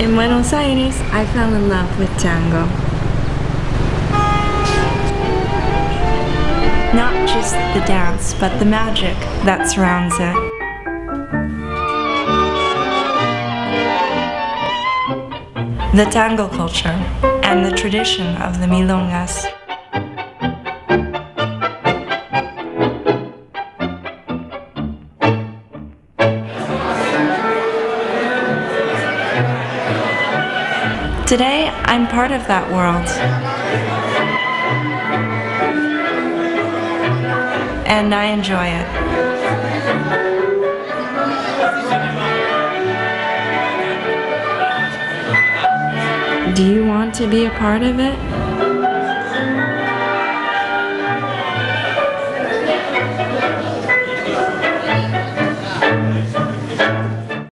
In Buenos Aires, I fell in love with tango. Not just the dance, but the magic that surrounds it. The tango culture and the tradition of the milongas. Today, I'm part of that world. And I enjoy it. Do you want to be a part of it?